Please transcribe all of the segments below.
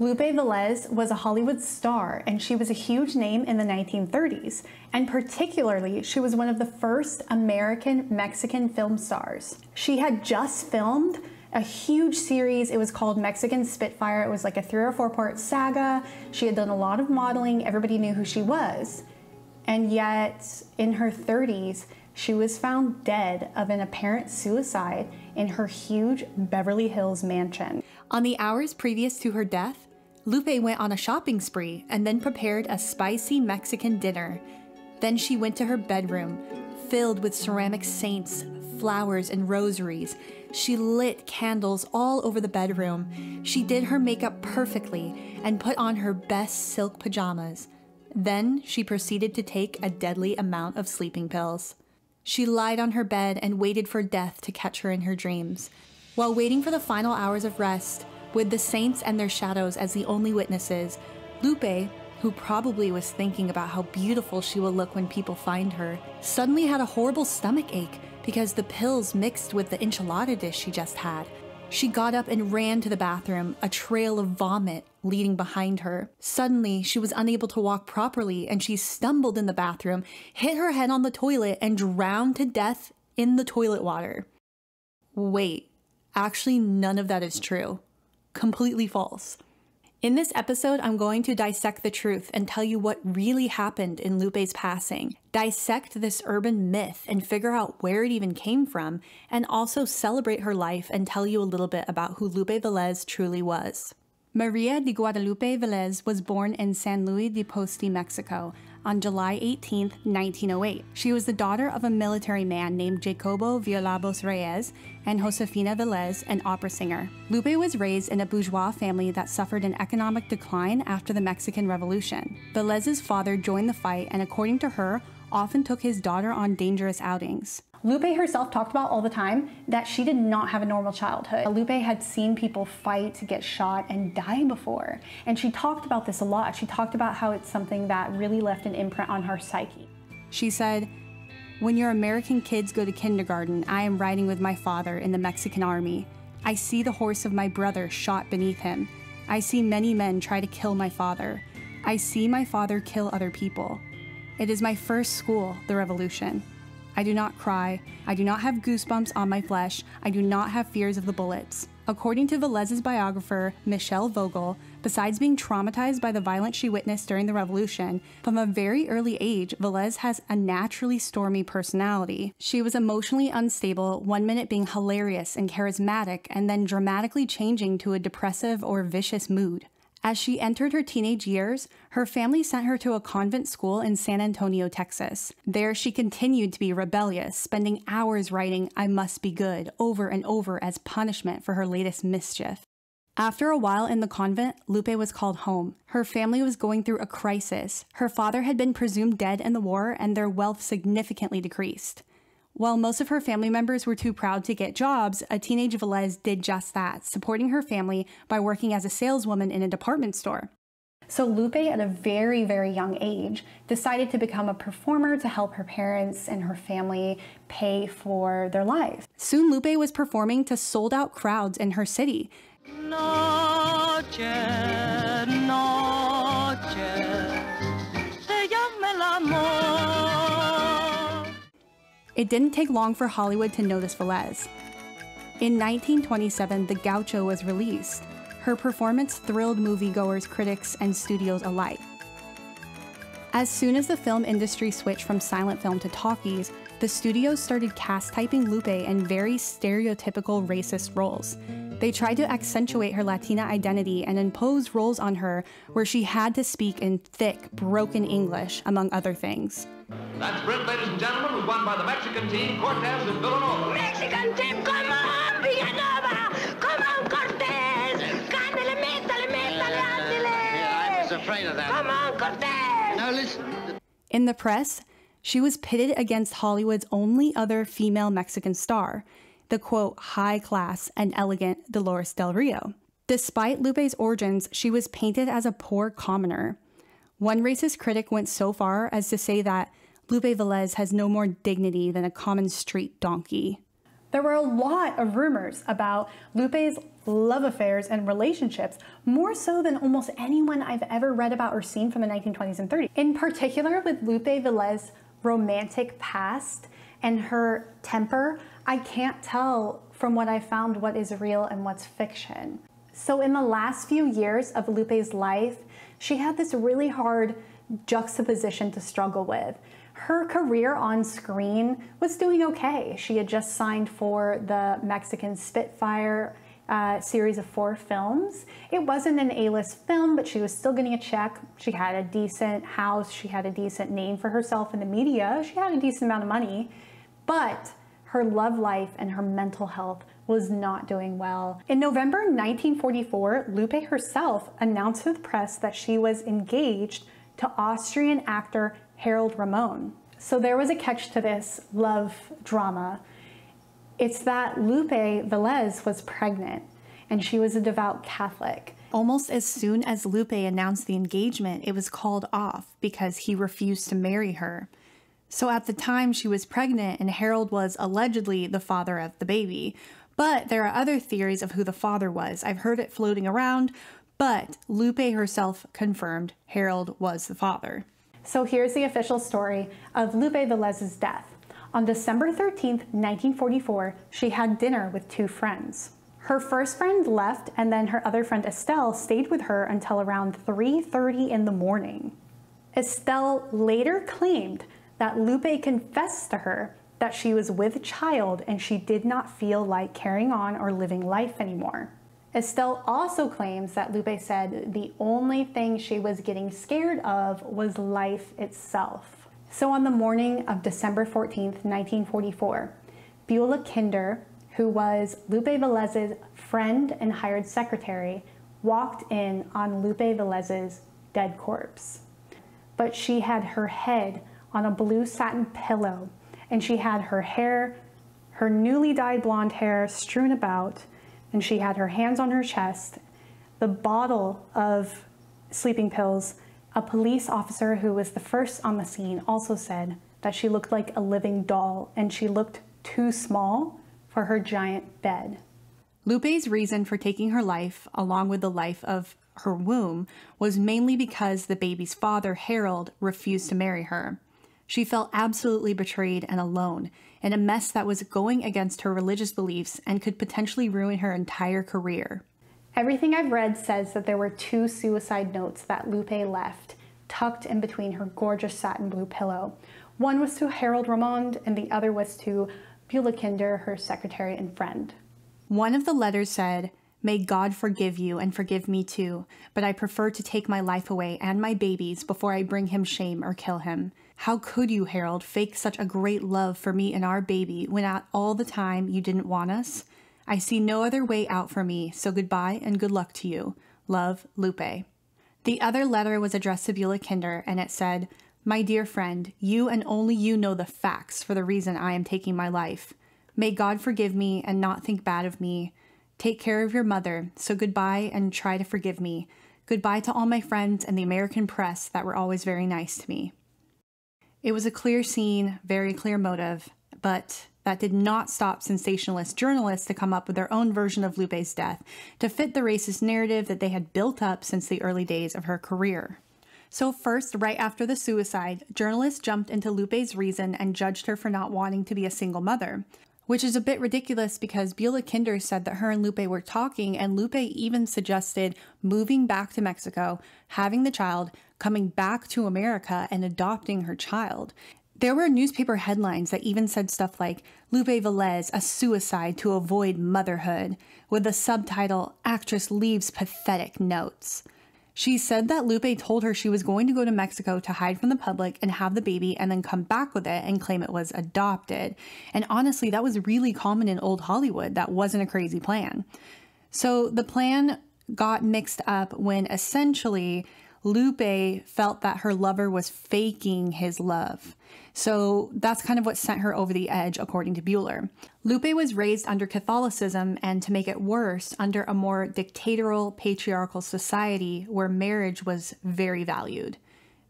Lupe Velez was a Hollywood star and she was a huge name in the 1930s. And particularly, she was one of the first American Mexican film stars. She had just filmed a huge series. It was called Mexican Spitfire. It was like a three or four part saga. She had done a lot of modeling. Everybody knew who she was. And yet, in her 30s, she was found dead of an apparent suicide in her huge Beverly Hills mansion. On the hours previous to her death, Lupe went on a shopping spree and then prepared a spicy Mexican dinner. Then she went to her bedroom, filled with ceramic saints, flowers, and rosaries. She lit candles all over the bedroom. She did her makeup perfectly and put on her best silk pajamas. Then she proceeded to take a deadly amount of sleeping pills. She lied on her bed and waited for death to catch her in her dreams. While waiting for the final hours of rest, with the saints and their shadows as the only witnesses, Lupe, who probably was thinking about how beautiful she will look when people find her, suddenly had a horrible stomach ache because the pills mixed with the enchilada dish she just had. She got up and ran to the bathroom, a trail of vomit leading behind her. Suddenly, she was unable to walk properly and she stumbled in the bathroom, hit her head on the toilet, and drowned to death in the toilet water. Wait, actually, none of that is true completely false. In this episode, I'm going to dissect the truth and tell you what really happened in Lupe's passing, dissect this urban myth and figure out where it even came from, and also celebrate her life and tell you a little bit about who Lupe Velez truly was. Maria de Guadalupe Velez was born in San Luis de Potosi, Mexico, on July 18, 1908. She was the daughter of a military man named Jacobo Villalobos Reyes and Josefina Velez, an opera singer. Lupe was raised in a bourgeois family that suffered an economic decline after the Mexican Revolution. Velez's father joined the fight and, according to her, often took his daughter on dangerous outings. Lupe herself talked about all the time that she did not have a normal childhood. Lupe had seen people fight, get shot, and die before. And she talked about this a lot. She talked about how it's something that really left an imprint on her psyche. She said, When your American kids go to kindergarten, I am riding with my father in the Mexican army. I see the horse of my brother shot beneath him. I see many men try to kill my father. I see my father kill other people. It is my first school, the revolution. I do not cry. I do not have goosebumps on my flesh. I do not have fears of the bullets. According to Velez's biographer, Michelle Vogel, besides being traumatized by the violence she witnessed during the revolution, from a very early age, Velez has a naturally stormy personality. She was emotionally unstable, one minute being hilarious and charismatic, and then dramatically changing to a depressive or vicious mood. As she entered her teenage years, her family sent her to a convent school in San Antonio, Texas. There, she continued to be rebellious, spending hours writing, I must be good, over and over as punishment for her latest mischief. After a while in the convent, Lupe was called home. Her family was going through a crisis. Her father had been presumed dead in the war, and their wealth significantly decreased. While most of her family members were too proud to get jobs, a teenage Velez did just that, supporting her family by working as a saleswoman in a department store. So Lupe, at a very, very young age, decided to become a performer to help her parents and her family pay for their life. Soon Lupe was performing to sold out crowds in her city. It didn't take long for Hollywood to notice Velez. In 1927, The Gaucho was released. Her performance thrilled moviegoers, critics, and studios alike. As soon as the film industry switched from silent film to talkies, the studios started cast typing Lupe in very stereotypical racist roles. They tried to accentuate her Latina identity and impose roles on her where she had to speak in thick, broken English, among other things. That sprint, ladies and gentlemen, was won by the Mexican team, Cortez of Villanova. Mexican team, come on, Villanova! Come on, Cortez! Cándale, métale, métale, ándale! I was afraid of that. Come on, Cortez! Now listen. In the press, she was pitted against Hollywood's only other female Mexican star, the quote, high class and elegant Dolores Del Rio. Despite Lupe's origins, she was painted as a poor commoner. One racist critic went so far as to say that Lupe Velez has no more dignity than a common street donkey. There were a lot of rumors about Lupe's love affairs and relationships, more so than almost anyone I've ever read about or seen from the 1920s and 30s. In particular, with Lupe Velez' romantic past and her temper, I can't tell from what I found what is real and what's fiction. So, in the last few years of Lupe's life, she had this really hard juxtaposition to struggle with. Her career on screen was doing okay. She had just signed for the Mexican Spitfire uh, series of four films. It wasn't an A-list film, but she was still getting a check. She had a decent house. She had a decent name for herself in the media. She had a decent amount of money, but her love life and her mental health was not doing well. In November 1944, Lupe herself announced to the press that she was engaged to Austrian actor Harold Ramond. So there was a catch to this love drama. It's that Lupe Velez was pregnant and she was a devout Catholic. Almost as soon as Lupe announced the engagement, it was called off because he refused to marry her. So at the time, she was pregnant, and Harold was allegedly the father of the baby. But there are other theories of who the father was. I've heard it floating around, but Lupe herself confirmed Harold was the father. So here's the official story of Lupe Velez's death. On December 13, 1944, she had dinner with two friends. Her first friend left and then her other friend Estelle stayed with her until around 3:30 in the morning. Estelle later claimed that Lupe confessed to her that she was with child and she did not feel like carrying on or living life anymore. Estelle also claims that Lupe said the only thing she was getting scared of was life itself. So on the morning of December 14th, 1944, Beulah Kinder, who was Lupe Velez's friend and hired secretary, walked in on Lupe Velez's dead corpse. But she had her head on a blue satin pillow, and she had her hair, her newly dyed blonde hair strewn about, and she had her hands on her chest, the bottle of sleeping pills. A police officer who was the first on the scene also said that she looked like a living doll and she looked too small for her giant bed. Lupe's reason for taking her life, along with the life of her womb, was mainly because the baby's father, Harold, refused to marry her. She felt absolutely betrayed and alone, in a mess that was going against her religious beliefs and could potentially ruin her entire career. Everything I've read says that there were two suicide notes that Lupe left, tucked in between her gorgeous satin blue pillow. One was to Harold Ramond, and the other was to Beulah Kinder, her secretary and friend. One of the letters said, May God forgive you and forgive me too, but I prefer to take my life away and my baby's before I bring him shame or kill him. How could you, Harold, fake such a great love for me and our baby when at all the time you didn't want us? I see no other way out for me, so goodbye and good luck to you. Love, Lupe. The other letter was addressed to Beulah Kinder, and it said, My dear friend, you and only you know the facts for the reason I am taking my life. May God forgive me and not think bad of me. Take care of your mother, so goodbye and try to forgive me. Goodbye to all my friends and the American press that were always very nice to me. It was a clear scene, very clear motive, but that did not stop sensationalist journalists to come up with their own version of Lupe's death to fit the racist narrative that they had built up since the early days of her career. So, first, right after the suicide, journalists jumped into Lupe's reason and judged her for not wanting to be a single mother which is a bit ridiculous because Beulah Kinder said that her and Lupe were talking, and Lupe even suggested moving back to Mexico, having the child, coming back to America, and adopting her child. There were newspaper headlines that even said stuff like Lupe Velez, a suicide to avoid motherhood, with the subtitle Actress Leaves Pathetic Notes. She said that Lupe told her she was going to go to Mexico to hide from the public and have the baby and then come back with it and claim it was adopted. And honestly, that was really common in old Hollywood. That wasn't a crazy plan. So the plan got mixed up when essentially Lupe felt that her lover was faking his love. So that's kind of what sent her over the edge, according to Beulah. Lupe was raised under Catholicism, and to make it worse, under a more dictatorial, patriarchal society where marriage was very valued.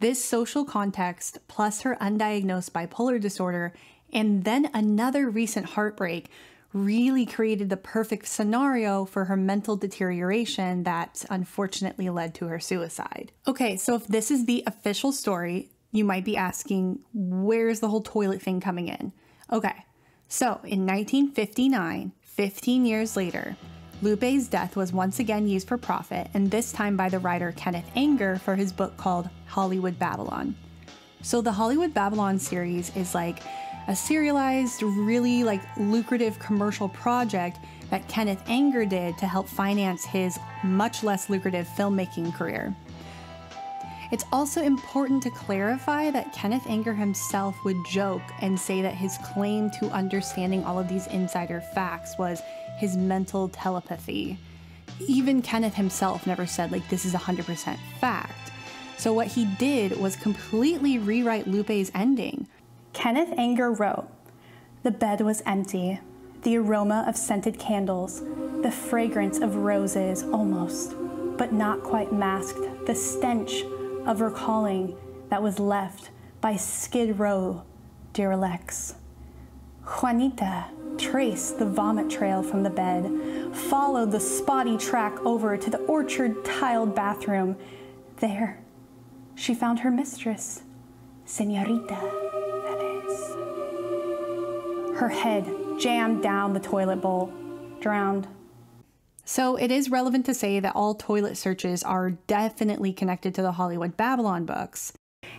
This social context, plus her undiagnosed bipolar disorder, and then another recent heartbreak, really created the perfect scenario for her mental deterioration that unfortunately led to her suicide. Okay, so if this is the official story, you might be asking, where's the whole toilet thing coming in? Okay, so in 1959, 15 years later, Lupe's death was once again used for profit, and this time by the writer Kenneth Anger for his book called Hollywood Babylon. So the Hollywood Babylon series is like a serialized, really like lucrative commercial project that Kenneth Anger did to help finance his much less lucrative filmmaking career. It's also important to clarify that Kenneth Anger himself would joke and say that his claim to understanding all of these insider facts was his mental telepathy. Even Kenneth himself never said, like, this is 100% fact. So, what he did was completely rewrite Lupe's ending, Kenneth Anger wrote The bed was empty, the aroma of scented candles, the fragrance of roses almost, but not quite masked, the stench of recalling that was left by Skid Row derelicts. Juanita traced the vomit trail from the bed, followed the spotty track over to the orchard tiled bathroom. There, she found her mistress, Senorita her head jammed down the toilet bowl, drowned. So it is relevant to say that all toilet searches are definitely connected to the Hollywood Babylon books.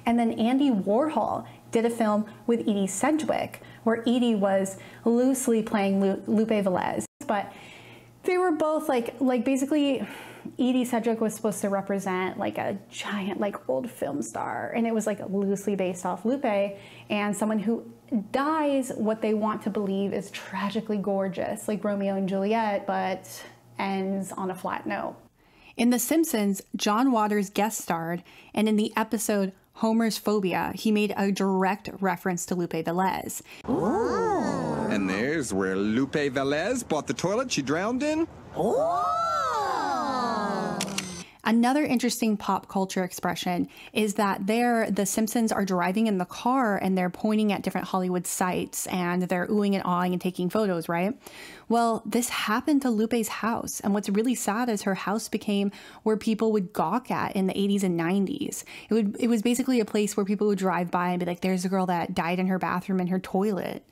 And then Andy Warhol did a film with Edie Sedgwick, where Edie was loosely playing Lupe Velez, but they were both like like basically Edie Sedgwick was supposed to represent like a giant, like old film star, and it was like loosely based off Lupe and someone who dies what they want to believe is tragically gorgeous, like Romeo and Juliet, but ends on a flat note. In The Simpsons, John Waters guest starred, and in the episode Homer's Phobia, he made a direct reference to Lupe Velez. Ooh. And there's where Lupe Velez bought the toilet she drowned in? Ooh. Another interesting pop culture expression is that there, the Simpsons are driving in the car and they're pointing at different Hollywood sites and they're oohing and awing and taking photos, right? Well, this happened to Lupe's house. And what's really sad is her house became where people would gawk at in the 80s and 90s. It would it was basically a place where people would drive by and be like, there's a girl that died in her bathroom in her toilet.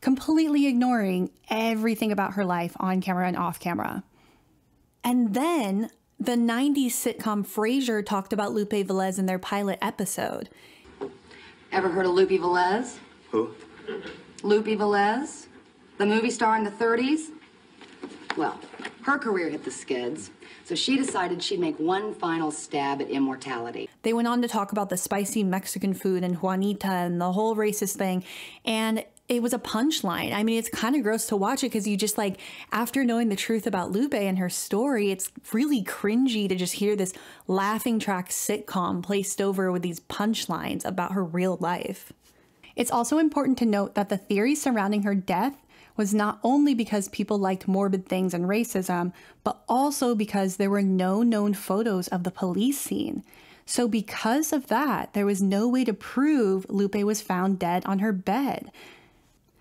Completely ignoring everything about her life on camera and off camera. And then the 90s sitcom Frasier talked about Lupe Velez in their pilot episode. Ever heard of Lupe Velez? Who? Lupe Velez, the movie star in the 30s. Well, her career hit the skids, so she decided she'd make one final stab at immortality. They went on to talk about the spicy Mexican food and Juanita and the whole racist thing, and it was a punchline. I mean, it's kind of gross to watch it because you just like, after knowing the truth about Lupe and her story, it's really cringy to just hear this laughing track sitcom placed over with these punchlines about her real life. It's also important to note that the theory surrounding her death was not only because people liked morbid things and racism, but also because there were no known photos of the police scene. So, because of that, there was no way to prove Lupe was found dead on her bed.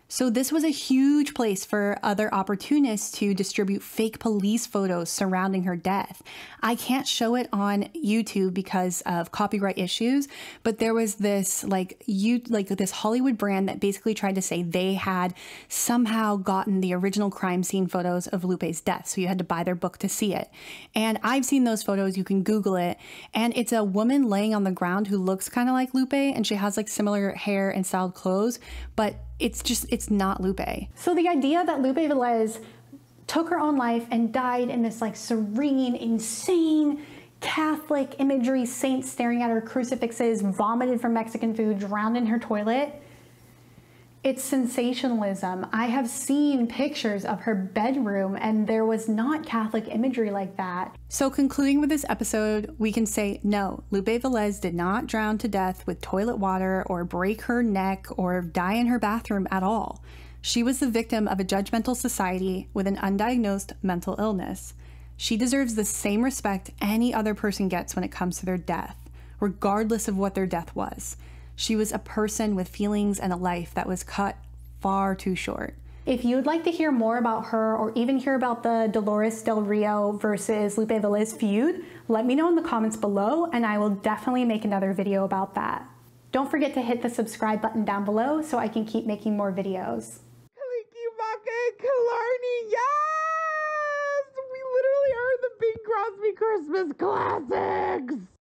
So, this was a huge place for other opportunists to distribute fake police photos surrounding her death. I can't show it on YouTube because of copyright issues, but there was this like you like this Hollywood brand that basically tried to say they had somehow gotten the original crime scene photos of Lupe's death. So you had to buy their book to see it. And I've seen those photos, you can Google it, and it's a woman laying on the ground who looks kind of like Lupe and she has like similar hair and styled clothes, but it's just, it's not Lupe. So the idea that Lupe Velez took her own life and died in this like serene, insane, Catholic imagery, saints staring at her crucifixes, vomited from Mexican food, drowned in her toilet it's sensationalism. I have seen pictures of her bedroom and there was not Catholic imagery like that. So, concluding with this episode, we can say no, Lupe Velez did not drown to death with toilet water or break her neck or die in her bathroom at all. She was the victim of a judgmental society with an undiagnosed mental illness. She deserves the same respect any other person gets when it comes to their death, regardless of what their death was. She was a person with feelings and a life that was cut far too short. If you'd like to hear more about her or even hear about the Dolores Del Rio versus Lupe Velez feud, let me know in the comments below and I will definitely make another video about that. Don't forget to hit the subscribe button down below so I can keep making more videos. Killarney, yes! We literally are the Bing Crosby Christmas classics!